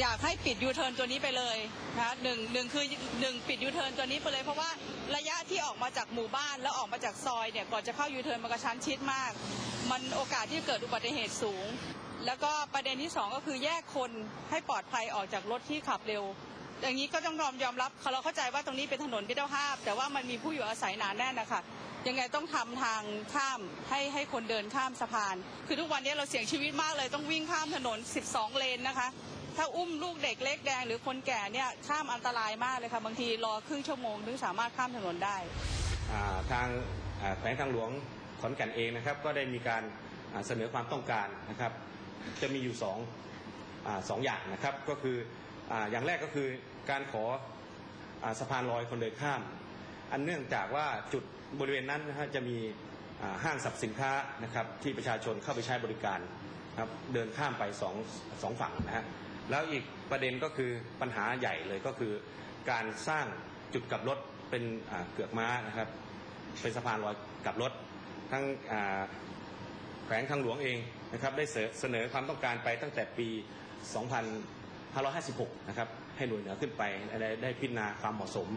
อยากให้ปิดยูเทิร์นตัวนี้ไปเลยนะคะหนึ่งหนึ่งคือหนึ่งปิดยูเทิร์นตัวนี้ไปเลย เพราะว่าระยะที่ออกมาจากหมู่บ้านแล้วออกมาจากซอยเนี่ยก่อนจะเข้ายูเทิร์นมันกระชั้นชิดมาก มันโอกาสที่เกิดอุบัติเหตุสูง แล้วก็ประเด็นที่สองก็คือแยกคนให้ปลอดภัยออกจากรถที่ขับเร็ว อย่างนี้ก็ต้องยอมยอมรับเราเข้าใจว่าตรงนี้เป็นถนนมิตรภาพ แต่ว่ามันมีผู้อยู่อาศัยหนาแน่นนะคะยังไงต้องทำทางข้ามให้ให้คนเดินข้ามสะพาน คือทุกวันนี้เราเสี่ยงชีวิตมากเลยต้องวิ่งข้ามถนน 12 เลนนะคะ ถ้าอุ้มลูกเด็กเล็กแดงหรือคนแก่เนี่ยข้ามอันตรายมากเลยค่ะ บางทีรอครึ่งชั่วโมงถึงสามารถข้ามถนนได้ทางแขวงทางหลวงขอนแก่นเองนะครับ ก็ได้มีการเสนอความต้องการนะครับ จะมีอยู่สองอสองอย่างนะครับก็คือออย่างแรกก็คือการขออสะพานลอยคนเดินข้าม อันเนื่องจากว่าจุดบริเวณนั้นนะฮะจะมีห้างสรรพสินค้านะครับที่ประชาชนเข้าไปใช้บริการครับเดินข้ามไปสองสองฝั่งนะฮะ แล้วอีกประเด็นก็คือปัญหาใหญ่เลยก็คือ การสร้างจุดกลับรถเป็นเกือกม้านะครับ เป็นสะพานลอยกลับรถทั้งแขวงทางหลวงเองนะครับได้เสนอความต้องการไปตั้งแต่ปี 2556 นะครับให้หน่วยเหนือขึ้นไปได้ได้พิจารณาความเหมาะสม